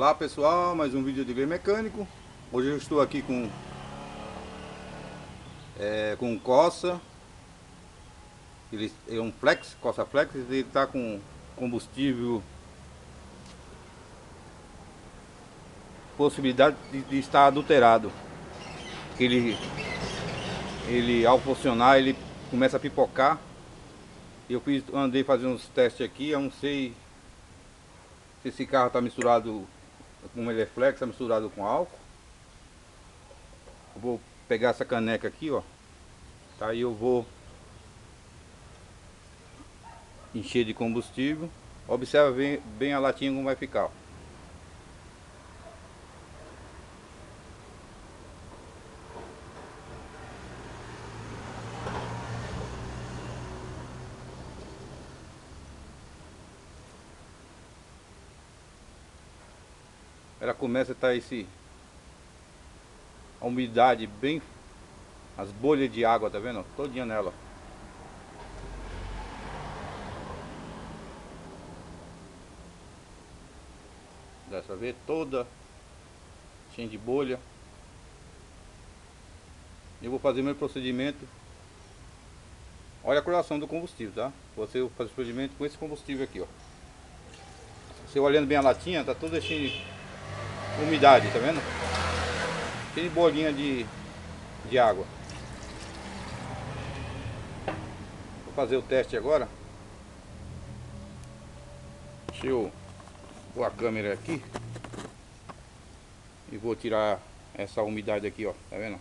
Olá pessoal, mais um vídeo de Grey Mecânico. Hoje eu estou aqui com é, com Coça ele é um Flex, Coça Flex ele está com combustível. Possibilidade de, de, estar adulterado. Ele ele ao funcionar ele começa a pipocar. Eu fiz, andei fazendo uns testes aqui, eu não sei se esse carro está misturado com ele é flex, está misturado com álcool. Eu vou pegar essa caneca aqui, ó. Tá aí eu vou encher de combustível. Observa bem, bem a latinha como vai ficar. Ó. ela começa a estar esse a umidade bem as bolhas de água, tá vendo? Todinha nela. Dessa vez toda cheia de bolha. Eu vou fazer meu procedimento. Olha a coloração do combustível, tá? Você faz o procedimento com esse combustível aqui, ó. Você olhando bem a latinha, tá toda cheia de umidade, tá vendo? De bolinha de, de água. Vou fazer o teste agora. Deixa eu pôr a câmera aqui. E vou tirar essa umidade aqui, ó. Tá vendo?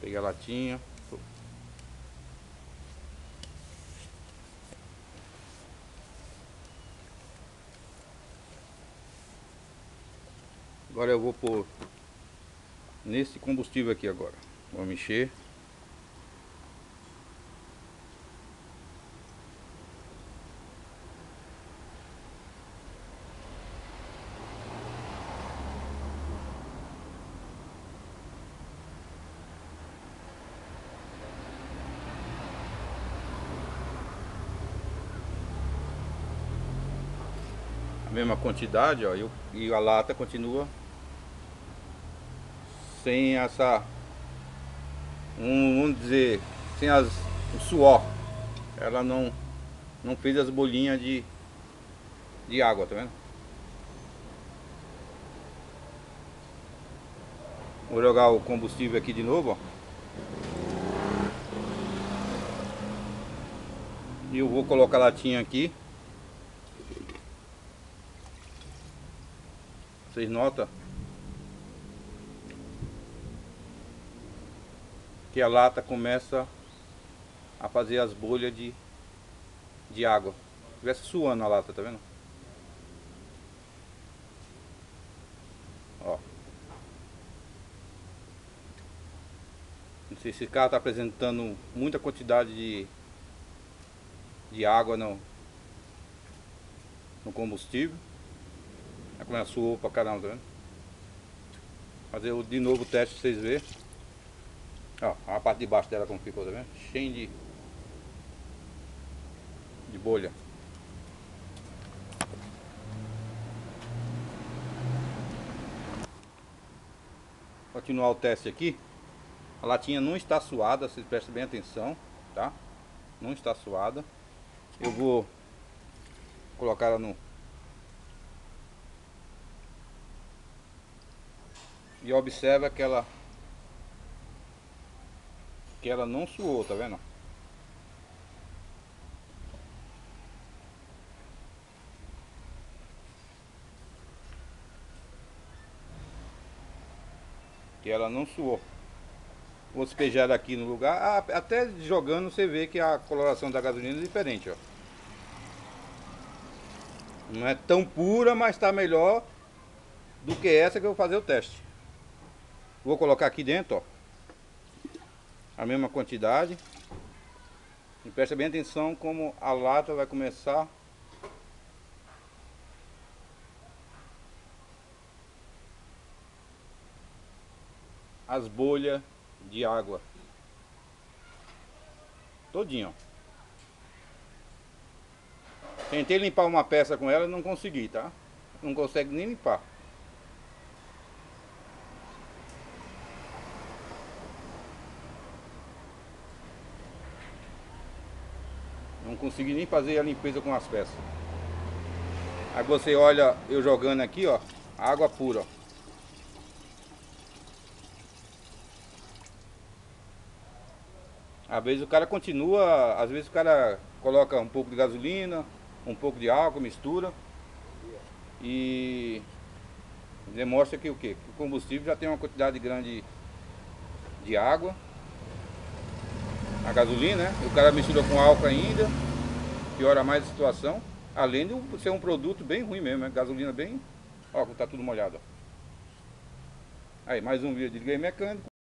Pegar a latinha. Agora eu vou pôr nesse combustível aqui agora. Vou mexer. Mesma quantidade, ó, e a lata continua sem essa, um, vamos dizer, sem as, o suor. Ela não, não fez as bolinhas de, de água, tá vendo? Vou jogar o combustível aqui de novo, ó. E eu vou colocar a latinha aqui. Vocês notam? Que a lata começa a fazer as bolhas de, de água. Estivesse suando a lata, tá vendo? Ó. Não sei se esse carro está apresentando muita quantidade de, de água no, no combustível. Vai começar a suou pra caramba, tá vendo? Fazer de novo o teste pra vocês verem. Ó, a parte de baixo dela como ficou, tá vendo? Cheio de, de bolha. Continuar o teste aqui. A latinha não está suada, vocês prestem bem atenção, tá? Não está suada. Eu vou colocar ela no... E observa que ela que ela não suou, tá vendo? Que ela não suou. Vou despejar aqui no lugar. Ah, até jogando você vê que a coloração da gasolina é diferente, ó. Não é tão pura, mas está melhor do que essa que eu vou fazer o teste. Vou colocar aqui dentro, ó a mesma quantidade. E presta bem atenção como a lata vai começar as bolhas de água. Todinho. Tentei limpar uma peça com ela não consegui, tá? Não consegue nem limpar. Não consegui nem fazer a limpeza com as peças. Aí você olha eu jogando aqui, ó, água pura, ó. Às vezes o cara continua, às vezes o cara coloca um pouco de gasolina, um pouco de álcool, mistura e demonstra que o? Que o combustível já tem uma quantidade grande de água, a gasolina, né? O cara mistura com álcool ainda, piora mais a situação, além de ser um produto bem ruim mesmo, né? Gasolina bem, ó, tá tudo molhado. Ó. Aí, mais um vídeo de Game Mecânico.